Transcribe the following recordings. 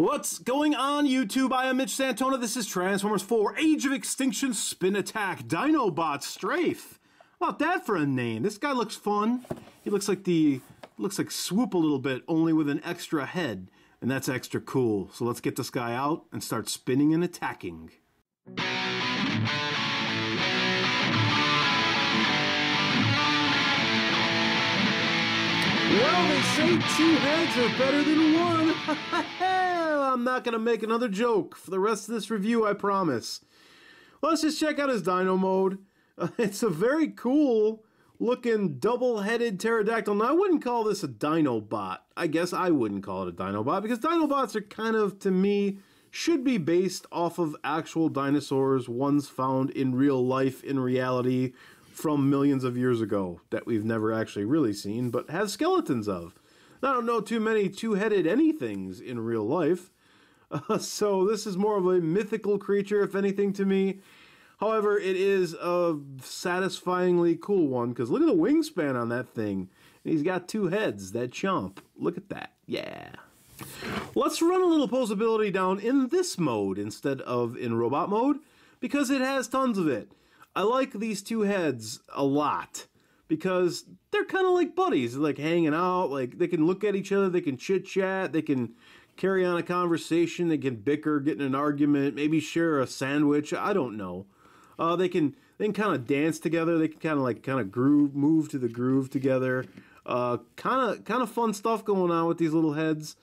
What's going on, YouTube? I am Mitch Santona. This is Transformers 4 Age of Extinction Spin Attack Dinobot Strafe. About that for a name? This guy looks fun. He looks like the looks like Swoop a little bit, only with an extra head, and that's extra cool. So let's get this guy out and start spinning and attacking. Well, they say two heads are better than one. I'm not going to make another joke for the rest of this review, I promise. Let's just check out his dino mode. Uh, it's a very cool looking double-headed pterodactyl. Now, I wouldn't call this a Dinobot. I guess I wouldn't call it a Dinobot because Dinobots are kind of, to me, should be based off of actual dinosaurs, ones found in real life, in reality, from millions of years ago that we've never actually really seen, but have skeletons of. I don't know too many two-headed anythings in real life, uh, so this is more of a mythical creature, if anything, to me. However, it is a satisfyingly cool one because look at the wingspan on that thing. And He's got two heads. That chomp. Look at that. Yeah. Let's run a little posability down in this mode instead of in robot mode because it has tons of it. I like these two heads a lot because they're kind of like buddies, like hanging out. Like they can look at each other, they can chit chat, they can carry on a conversation, they can bicker, get in an argument, maybe share a sandwich. I don't know. Uh, they can they can kind of dance together. They can kind of like kind of groove, move to the groove together. Kind of kind of fun stuff going on with these little heads.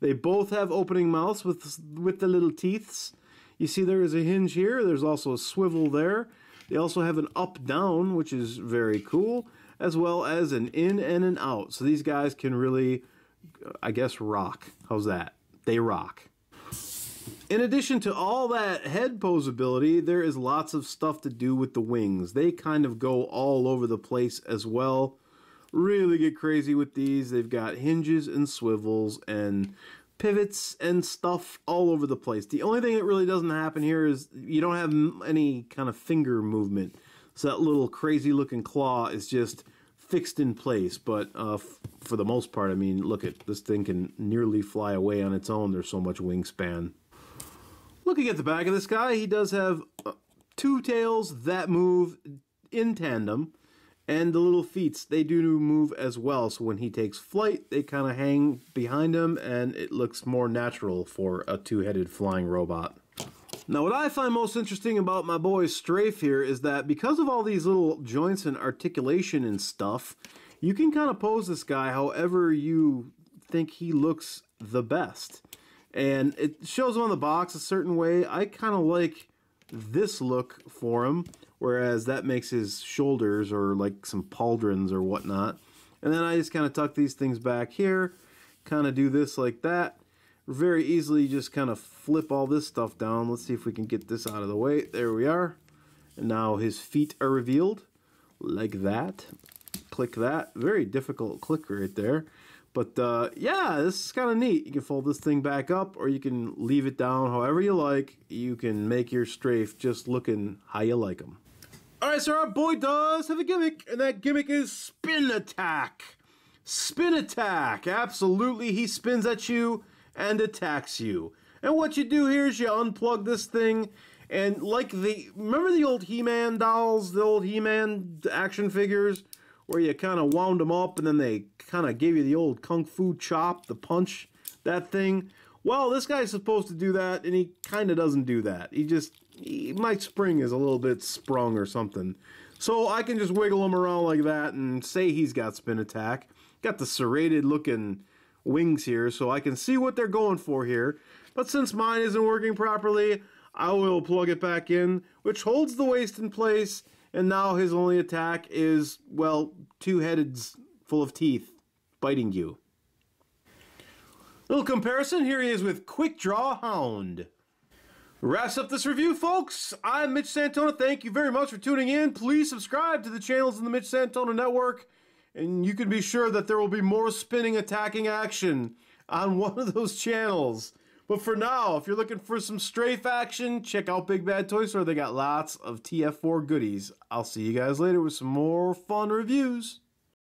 They both have opening mouths with with the little teeths. You see, there is a hinge here. There's also a swivel there. They also have an up-down, which is very cool, as well as an in and an out. So these guys can really, I guess, rock. How's that? They rock. In addition to all that head posability, there is lots of stuff to do with the wings. They kind of go all over the place as well. Really get crazy with these. They've got hinges and swivels and pivots and stuff all over the place. The only thing that really doesn't happen here is you don't have any kind of finger movement. So that little crazy looking claw is just fixed in place. But uh, for the most part, I mean, look at this thing can nearly fly away on its own. There's so much wingspan. Looking at the back of this guy, he does have uh, two tails that move in tandem and the little feet, they do move as well. So when he takes flight, they kind of hang behind him and it looks more natural for a two-headed flying robot. Now what I find most interesting about my boy Strafe here is that because of all these little joints and articulation and stuff, you can kind of pose this guy however you think he looks the best. And it shows on the box a certain way. I kind of like this look for him whereas that makes his shoulders or like some pauldrons or whatnot. And then I just kind of tuck these things back here, kind of do this like that. Very easily just kind of flip all this stuff down. Let's see if we can get this out of the way. There we are. And now his feet are revealed like that. Click that. Very difficult click right there. But uh, yeah, this is kind of neat. You can fold this thing back up or you can leave it down however you like. You can make your strafe just looking how you like them. Alright, so our boy does have a gimmick, and that gimmick is Spin Attack. Spin Attack. Absolutely, he spins at you and attacks you. And what you do here is you unplug this thing, and like the... Remember the old He-Man dolls? The old He-Man action figures? Where you kind of wound them up, and then they kind of gave you the old Kung Fu chop, the punch, that thing. Well, this guy's supposed to do that, and he kind of doesn't do that. He just he, my spring is a little bit sprung or something. So I can just wiggle him around like that and say he's got spin attack. Got the serrated looking wings here so I can see what they're going for here. But since mine isn't working properly, I will plug it back in, which holds the waist in place, and now his only attack is, well, two heads full of teeth biting you. Little comparison, here he is with Quick Draw Hound. Wraps up this review, folks. I'm Mitch Santona. Thank you very much for tuning in. Please subscribe to the channels in the Mitch Santona Network, and you can be sure that there will be more spinning attacking action on one of those channels. But for now, if you're looking for some strafe action, check out Big Bad Toy Store. They got lots of TF4 goodies. I'll see you guys later with some more fun reviews.